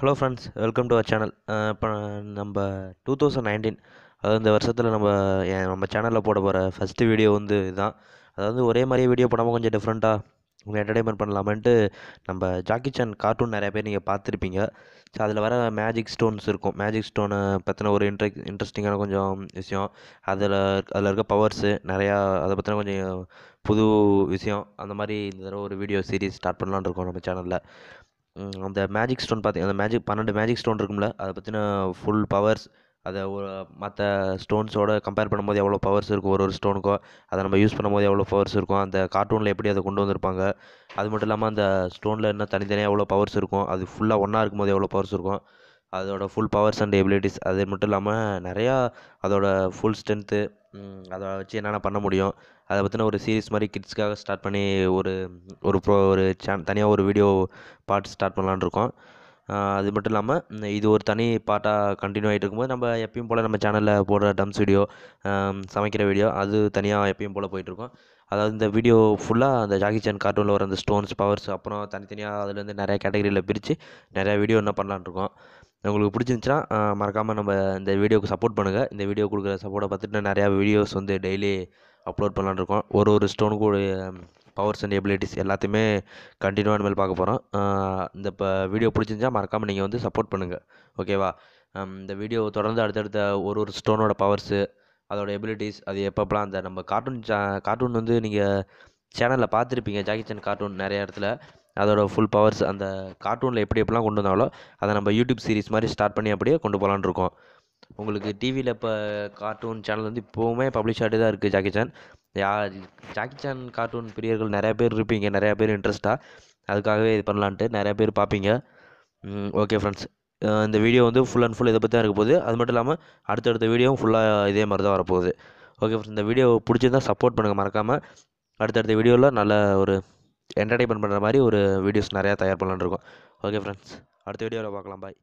Hello friends welcome to our channel இப்போ நம்ம two thousand nineteen அதாவது இந்த வருஷத்தில் நம்ம நம்ம சேனலில் போட போகிற ஃபஸ்ட்டு வீடியோ வந்து இதுதான் அதாவது ஒரே மாதிரியே வீடியோ போடாமல் கொஞ்சம் டிஃப்ரெண்ட்டாக உங்களை என்டர்டைன்மெண்ட் பண்ணலாமேன்ட்டு நம்ம ஜாக்கி சான் கார்ட்டூன் நிறைய பேர் நீங்கள் பார்த்துருப்பீங்க. ஸோ அதில் வர மேஜிக் ஸ்டோன்ஸ் இருக்கும். மேஜிக் ஸ்டோனை பற்றின ஒரு இன்ட்ரெ இன்ட்ரெஸ்டிங்கான கொஞ்சம் விஷயம். அதில் அதில் இருக்க பவர்ஸு நிறையா அதை பற்றின கொஞ்சம் புது விஷயம். அந்த மாதிரி இந்த தடவை ஒரு வீடியோ சீரிஸ் ஸ்டார்ட் பண்ணலான்னு இருக்கோம் நம்ம சேனலில் அந்த மேஜிக் ஸ்டோன் பார்த்திங்க அந்த மேஜிக் பன்னெண்டு மேஜிக் ஸ்டோன் இருக்கும்ல அதை பற்றின ஃபுல் பவர்ஸ் அதை மற்ற ஸ்டோன்ஸோட கம்பேர் பண்ணும்போது எவ்வளோ பவர்ஸ் இருக்கும் ஒரு ஒரு ஸ்டோனுக்கும் அதை நம்ம யூஸ் பண்ணும்போது எவ்வளோ பவர்ஸ் இருக்கும் அந்த கார்ட்டூனில் எப்படி அதை கொண்டு வந்திருப்பாங்க அது மட்டும் இல்லாமல் அந்த ஸ்டோனில் என்ன தனித்தனியாக எவ்வளோ பவர்ஸ் இருக்கும் அது ஃபுல்லாக ஒன்றா இருக்கும்போது எவ்வளோ பவர்ஸ் இருக்கும் அதோடய ஃபுல் பவர்ஸ் அண்ட் எபிலிட்டிஸ் அது மட்டும் இல்லாமல் நிறையா அதோட ஃபுல் ஸ்ட்ரென்த்து அதை வச்சு என்னென்ன பண்ண முடியும். அதை பற்றின ஒரு சீரிஸ் மாதிரி கிட்ஸ்க்காக ஸ்டார்ட் பண்ணி ஒரு ஒரு ப்ரோ ஒரு சேன் தனியாக ஒரு வீடியோ பார்ட் ஸ்டார்ட் பண்ணலான்னு இருக்கோம். அது மட்டும் இல்லாமல் இது ஒரு தனி பாட்டாக கண்டினியூ ஆகிட்டு இருக்கும்போது நம்ம எப்பயும் போல் நம்ம சேனலில் போடுற டம்ஸ் வீடியோ சமைக்கிற வீடியோ அது தனியாக எப்பயும் போல் போயிட்டுருக்கோம் அதாவது இந்த வீடியோ ஃபுல்லாக அந்த ஜாக்கி சேன் கார்ட்டூனில் வர அந்த ஸ்டோன்ஸ் பவர்ஸ் அப்புறம் தனித்தனியாக அதுலேருந்து நிறையா கேட்டகரியில் பிரித்து நிறையா வீடியோ என்ன பண்ணலான்னு இருக்கோம். உங்களுக்கு பிடிச்சிருந்துச்சுன்னா மறக்காமல் நம்ம இந்த வீடியோக்கு சப்போர்ட் பண்ணுங்கள் இந்த வீடியோ கொடுக்குற சப்போர்ட்டை பார்த்துட்டு நிறையா வீடியோஸ் வந்து டெய்லி அப்லோட் பண்ணலான்னு இருக்கோம். ஒரு ஒரு ஸ்டோனுக்கும் ஒரு பவர்ஸ் அண்ட் எபிலிட்டிஸ் எல்லாத்தையுமே கண்டினியூவாக இனிமேல் பார்க்க போகிறோம் இந்த இப்போ வீடியோ பிடிச்சிருந்தா மறக்காமல் நீங்கள் வந்து சப்போர்ட் பண்ணுங்கள் ஓகேவா இந்த வீடியோ தொடர்ந்து அடுத்தடுத்த ஒரு ஒரு ஸ்டோனோட பவர்ஸு அதோட எபிலிட்டிஸ் அது எப்பப்பெல்லாம் அந்த நம்ம கார்ட்டூன் சா கார்ட்டூன் வந்து நீங்கள் சேனலில் பார்த்துருப்பீங்க. ஜாக்கி சன் கார்ட்டூன் நிறைய இடத்துல. அதோட ஃபுல் பவர்ஸ் அந்த கார்ட்டூனில் எப்படி எப்படிலாம் கொண்டு வந்தாங்களோ அதை நம்ம யூடியூப் சீரிஸ் மாதிரி ஸ்டார்ட் பண்ணி அப்படியே கொண்டு போகலான்னு இருக்கோம். உங்களுக்கு டிவியில் இப்போ கார்ட்டூன் சேனல் வந்து இப்போவுமே பப்ளிஷ் ஆகிட்டு தான் இருக்குது Jackie Chan. Yeah Jackie Chan cartoon பிரியர்கள் நிறையா பேர் இருப்பீங்க நிறையா பேர் இன்ட்ரெஸ்ட்டாக அதுக்காகவே இது பண்ணலான்ட்டு நிறையா பேர் பார்ப்பீங்க. ஓகே ஃப்ரெண்ட்ஸ் இந்த வீடியோ வந்து ஃபுல் அண்ட் ஃபுல் இதை பற்றி தான் இருக்க போகுது. அது மட்டும் இல்லாமல் அடுத்தடுத்த வீடியோவும் ஃபுல்லாக இதே மாதிரி தான் வரப்போகுது. ஓகே ஃப்ரெண்ட்ஸ் இந்த வீடியோ பிடிச்சிருந்தா சப்போர்ட் பண்ணுங்கள் மறக்காமல் அடுத்தடுத்த வீடியோவில் நல்ல ஒரு என்டர்டைன்மெண்ட் பண்ணுற மாதிரி ஒரு வீடியோஸ் நிறையா தயார் பண்ணலான்னு இருக்கோம். ஓகே ஃப்ரெண்ட்ஸ் அடுத்த வீடியோவில் பார்க்கலாம். பாய்